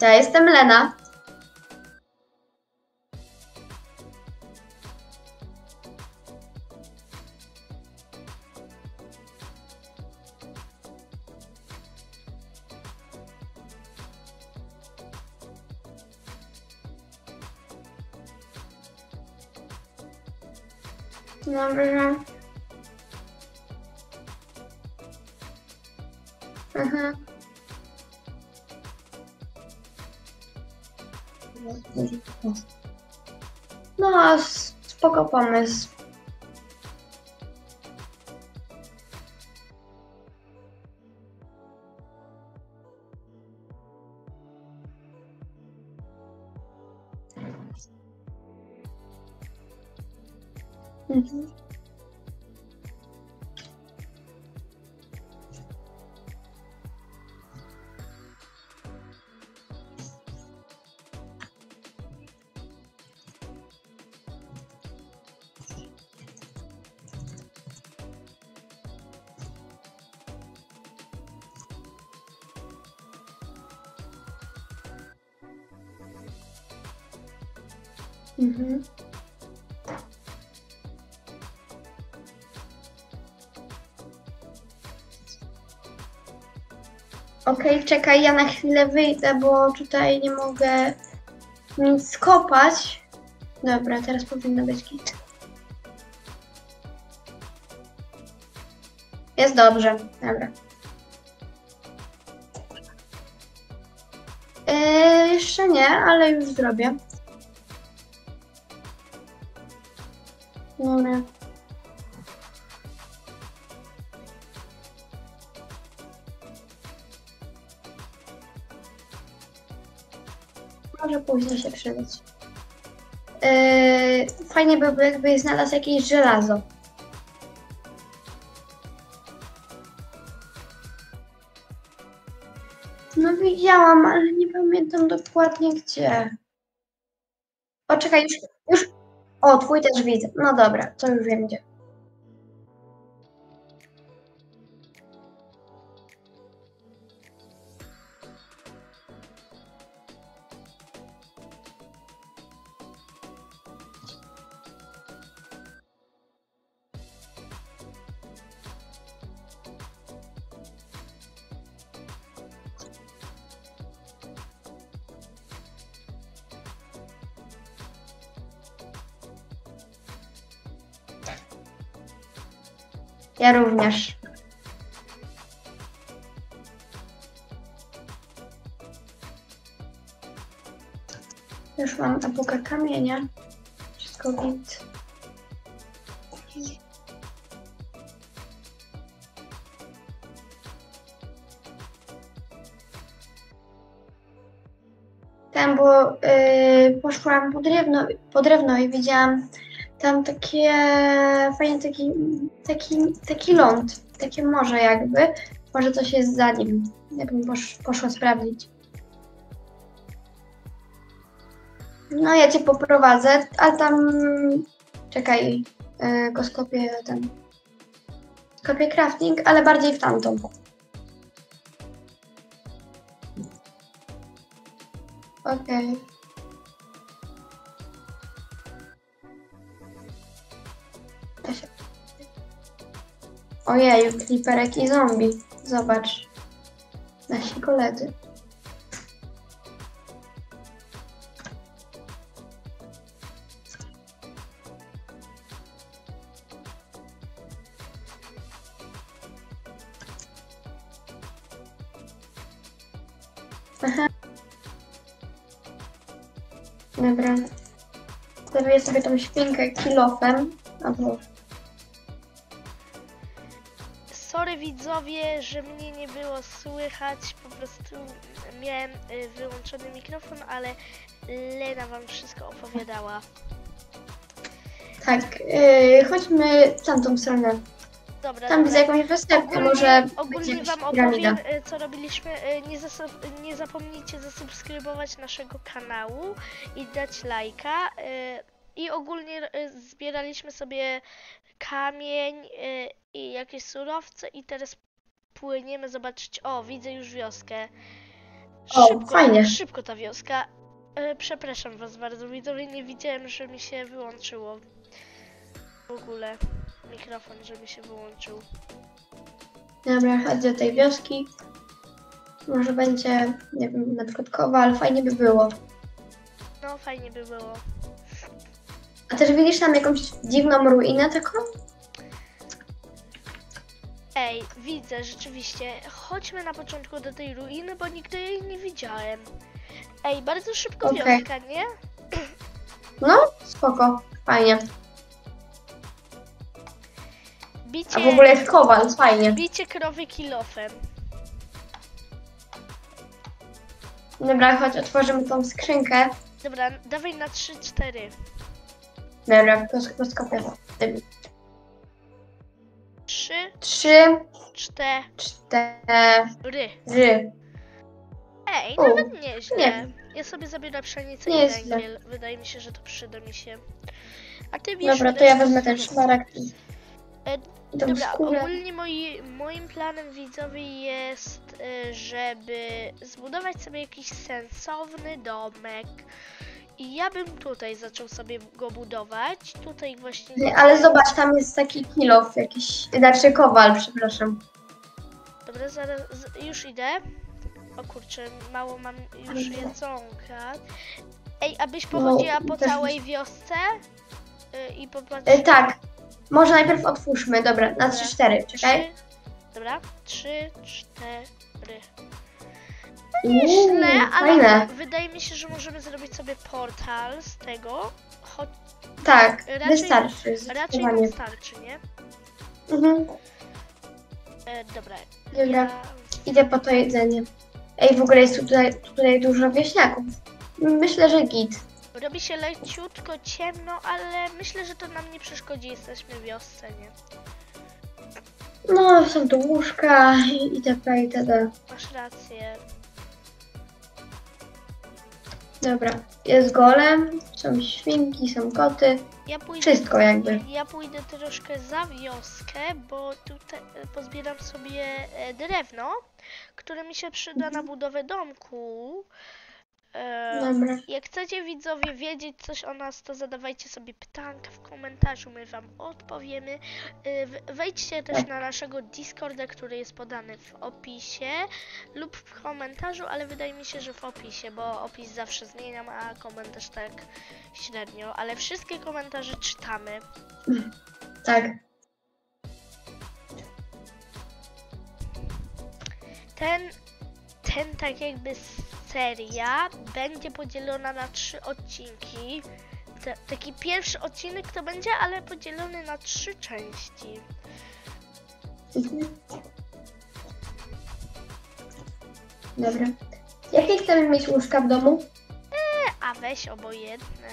Ja jestem Lena. Dobrze. Mhm. No, s- spoko pomysł. Mhm. Mhm. Okej, czekaj, ja na chwilę wyjdę, bo tutaj nie mogę nic skopać. Dobra, teraz powinno być git. Jest dobrze, dobra. Yy, jeszcze nie, ale już zrobię. Dobra. Może później się przydać. Yy, fajnie by było, jakby znalazł jakieś żelazo. No widziałam, ale nie pamiętam dokładnie gdzie. O, czekaj, już, już. O, twój też widzę. No dobra, to już wiem gdzie. Ja również. Już mam epokę kamienia. Wszystko git. Tam, bo y, poszłam po drewno, po drewno i widziałam tam takie fajnie taki, taki, taki ląd, takie morze jakby. Może coś jest za nim. Ja bym posz, poszła sprawdzić. No ja cię poprowadzę, a tam czekaj, yy, go skopię ten. Skopię crafting, ale bardziej w tamtą. Okej. Ja Ojeju, kliperek i zombie. Zobacz. Nasi koledzy. Aha. Dobra. Zrobię sobie tą świnkę kilofem. Albo Sorry widzowie, że mnie nie było słychać, po prostu miałem y, wyłączony mikrofon, ale Lena wam wszystko opowiadała. Tak, yy, chodźmy w tamtą stronę. Dobra, Tam widzę jakąś występkę, może ogólnie wam opowiem, y, co robiliśmy. Y, Nie, nie zapomnijcie zasubskrybować naszego kanału i dać lajka. I ogólnie zbieraliśmy sobie kamień y, i jakieś surowce i teraz płyniemy zobaczyć. O, widzę już wioskę. O, szybko, fajnie. szybko ta wioska. E, przepraszam was bardzo, widzowie, nie widziałem, że mi się wyłączyło. W ogóle mikrofon, że mi się wyłączył. Dobra, chodź do tej wioski. Może będzie, nie wiem, na przykład kowal, fajnie by było. No, fajnie by było. A też widzisz tam jakąś dziwną ruinę taką? Ej, widzę, rzeczywiście. Chodźmy na początku do tej ruiny, bo nigdy jej nie widziałem. Ej, bardzo szybko Okej. wioska, nie? No, spoko, fajnie. Bicie, A w ogóle jest kowal, fajnie. bicie krowy kilofem. Dobra, chodź, otworzymy tą skrzynkę. Dobra, dawaj na 3-4. Dobra, skopię. 3, Trzy, 4. cztery. Ej, U, nawet nieźle. nie. Ja sobie zabiorę pszenicę i jest źle. węgiel. Wydaje mi się, że to przyda mi się. A ty bierz Dobra, to ja resztę wezmę ten surowców. szmaragd i E, i tą Dobra, skórę. ogólnie moi, moim planem widzowie jest, y, żeby zbudować sobie jakiś sensowny domek. I ja bym tutaj zaczął sobie go budować. Tutaj właśnie. Nie, Ale zobacz, tam jest taki kilof jakiś, znaczy kowal, przepraszam. Dobra, zaraz już idę. O kurczę, mało mam już jedzonka. Ej, abyś No, pochodziła po też całej wiosce y, i E, popatrzyła. tak, może najpierw otwórzmy, dobra, na trzy, cztery, czekaj. Trzy, dobra, trzy, cztery. Uuu, Źle, ale fajne. wydaje mi się, że możemy zrobić sobie portal z tego. Choć Tak, Raczej- wystarczy, raczej zdecydowanie. nam starczy, nie? Mhm. E, dobra. Dobra, Ja... idę po to jedzenie. Ej, w ogóle jest tutaj, tutaj dużo wieśniaków. Myślę, że git. Robi się leciutko ciemno, ale myślę, że to nam nie przeszkodzi. Jesteśmy w wiosce, nie? No, są tu łóżka i itp. itd. Masz rację. Dobra, jest golem, są świnki, są koty, Ja pójdę, wszystko jakby. ja pójdę troszkę za wioskę, bo tutaj e, pozbieram sobie e, drewno, które mi się przyda na budowę domku. E, Dobra. Jak chcecie widzowie wiedzieć coś o nas, to zadawajcie sobie pytanka w komentarzu, my wam odpowiemy. Y, Wejdźcie też Tak. na naszego Discorda, który jest podany w opisie lub w komentarzu, ale wydaje mi się, że w opisie, bo opis zawsze zmieniam, a komentarz tak średnio, ale wszystkie komentarze czytamy. Tak. Ten, ten tak jakby seria będzie podzielona na trzy odcinki. Te, taki pierwszy odcinek to będzie, ale podzielony na trzy części. Mhm. Dobra. Jakie chcemy mieć łóżka w domu? E, A weź obojętne.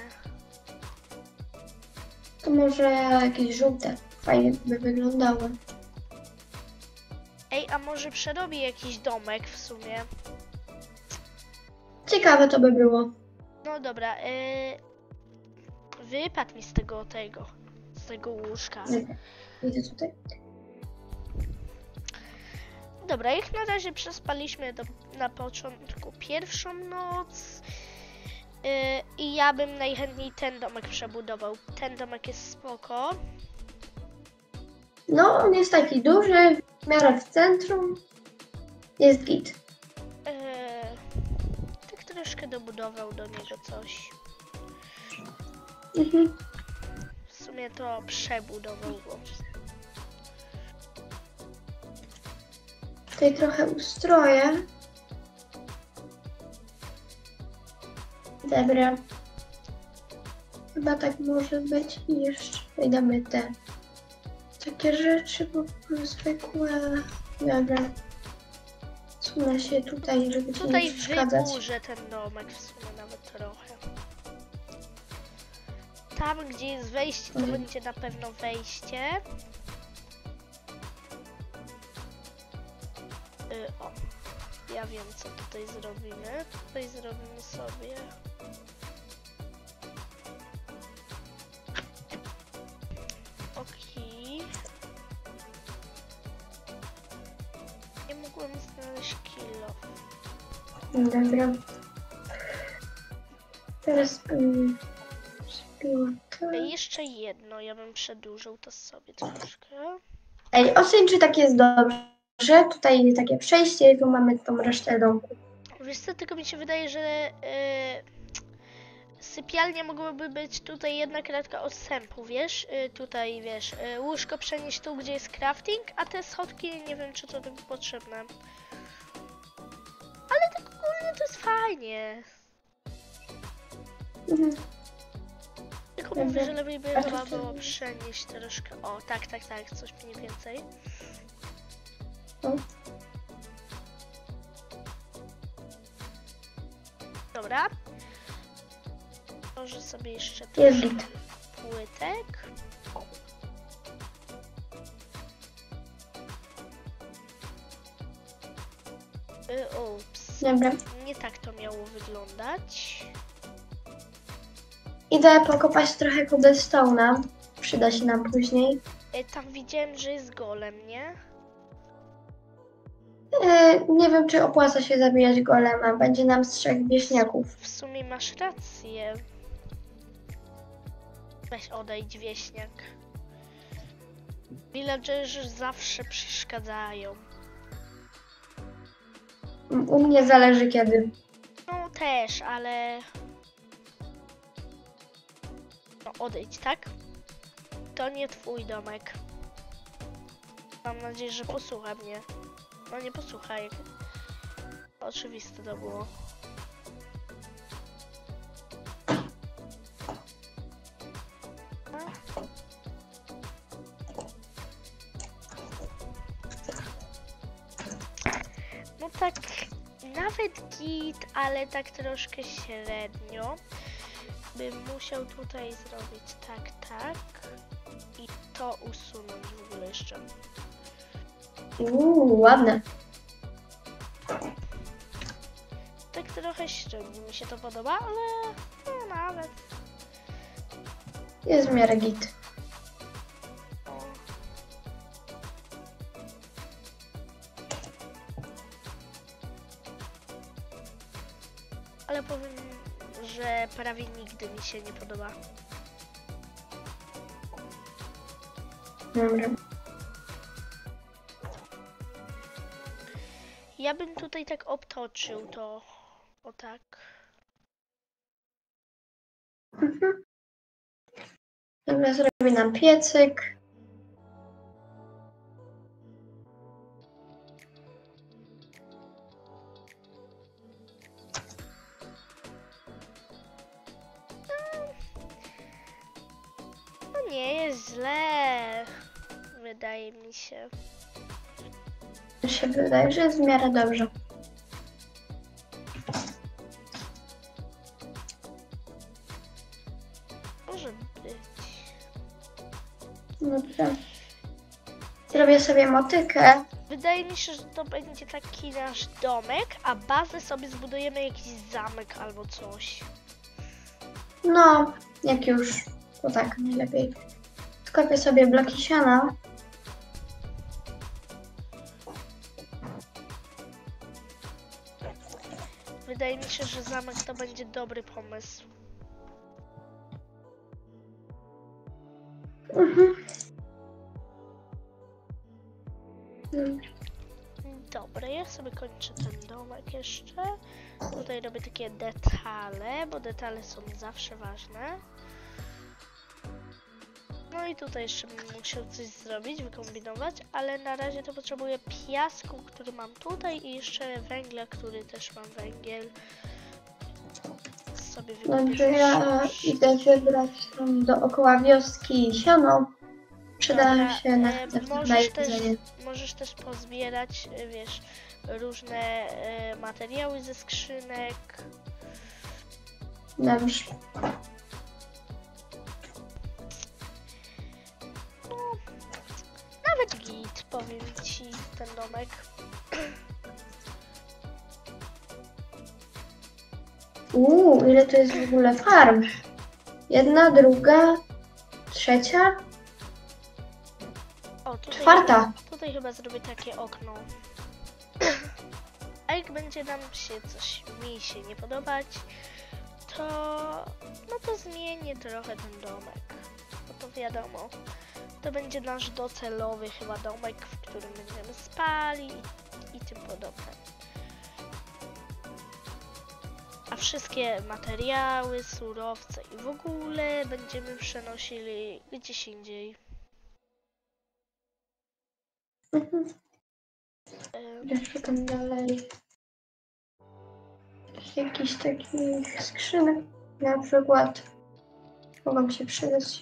To może jakieś żółte. Fajnie by wyglądały. Ej, a może przerobię jakiś domek w sumie? Ciekawe to by było. No dobra, yy, wypadł mi z tego tego, z tego łóżka. Idę tutaj. Dobra, jak na razie przespaliśmy do, na początku pierwszą noc. Yy, I ja bym najchętniej ten domek przebudował. Ten domek jest spoko. No, on jest taki duży, w miarę w centrum. Jest git. Troszkę dobudował do niego coś. Mhm. W sumie to przebudował go. Tutaj trochę ustroję. Dobra. Chyba tak może być i jeszcze damy te takie rzeczy po prostu zwykłe. Dobra. Sunę się tutaj, żeby ci Tutaj nie przeszkadzać. wyburzę ten domek w sumie nawet trochę. Tam, gdzie jest wejście, to Mhm. będzie na pewno wejście. Y, o, ja wiem, co tutaj zrobimy. Tutaj zrobimy sobie... Dobra. Teraz um, szpilkę. Jeszcze jedno, ja bym przedłużył to sobie troszkę. Ej, oceń, czy tak jest dobrze. Tutaj jest takie przejście i tu mamy tą resztę domku. Wiesz co, tylko mi się wydaje, że e, sypialnia mogłaby być tutaj jedna kratka odstępu, wiesz? E, tutaj, wiesz, e, łóżko przenieść tu, gdzie jest crafting, a te schodki, nie wiem, czy to będzie potrzebne. Tak ogólnie to jest fajnie. Mhm. Tylko mówię, że lepiej by A to chyba było przenieść troszkę. O, tak, tak, tak, coś mniej więcej. O. Dobra. Może sobie jeszcze Jest troszkę płytek. Y, Ups. Dobra. Nie tak to miało wyglądać. Idę pokopać trochę cobblestone'a. Przyda się nam później. Y, Tam widziałem, że jest golem, nie? E, nie wiem, czy opłaca się zabijać golema. Będzie nam z trzech wieśniaków. W sumie masz rację. Weź odejdź wieśniak. Villagerzy zawsze przeszkadzają. U mnie zależy kiedy. No też, ale... No odejdź, tak? To nie twój domek. Mam nadzieję, że posłucha mnie. No nie posłuchaj. Oczywiste to było. Git, ale tak troszkę średnio. Bym musiał tutaj zrobić tak, tak. I to usunąć w ogóle jeszcze. Uuu, ładne. Tak trochę średnio mi się to podoba, ale no nawet. Jest w miarę git. Ale powiem, że prawie nigdy mi się nie podoba. Dobra. Ja bym tutaj tak obtoczył to. O tak. Mhm. Dobra, zrobię nam piecyk. No nie jest źle. Wydaje mi się. Mi się wydaje, że jest w miarę dobrze. Może być. Dobrze. Zrobię sobie motykę. Wydaje mi się, że to będzie taki nasz domek, a bazę sobie zbudujemy jakiś zamek albo coś. No, jak już, to tak najlepiej. Skopię sobie bloki siana. Wydaje mi się, że zamek to będzie dobry pomysł. Mhm. Dobra. Dobra, ja sobie kończę ten domek jeszcze. Tutaj robię takie detale, bo detale są zawsze ważne. No i tutaj jeszcze bym musiał coś zrobić, wykombinować, ale na razie to potrzebuję piasku, który mam tutaj i jeszcze węgla, który też mam węgiel. Sobie Dobrze, ja idę wybrać tam dookoła wioski siano. Przyda Dobra, się na, e, możesz, też, możesz też pozbierać, e, wiesz, różne e, materiały ze skrzynek. Dobrze. Powiem ci, ten domek. Uuu, ile to jest w ogóle farm? Jedna, druga, trzecia, O, tutaj, czwarta. tutaj chyba zrobię takie okno. A jak będzie nam się coś mi się nie podobać, to no to zmienię trochę ten domek. No to wiadomo. To będzie nasz docelowy chyba domek, w którym będziemy spali i, i tym podobne. A wszystkie materiały, surowce i w ogóle będziemy przenosili gdzieś indziej. Mhm. Ja szukam dalej. Jakichś takich skrzynek na przykład mogą się przydać.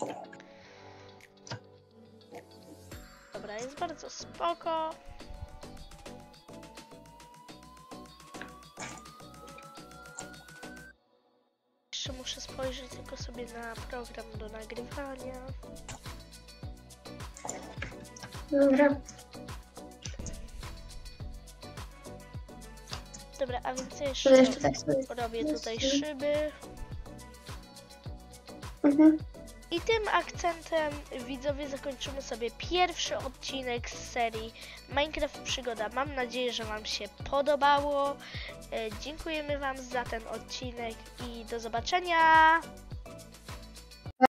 Jest bardzo spoko. Jeszcze muszę spojrzeć tylko sobie na program do nagrywania. Dobra. Dobra, a więc jeszcze jeszcze tak robię tutaj szyby. Mhm. I tym akcentem widzowie zakończymy sobie pierwszy odcinek z serii Minecraft Przygoda. Mam nadzieję, że Wam się podobało. E, Dziękujemy Wam za ten odcinek i do zobaczenia.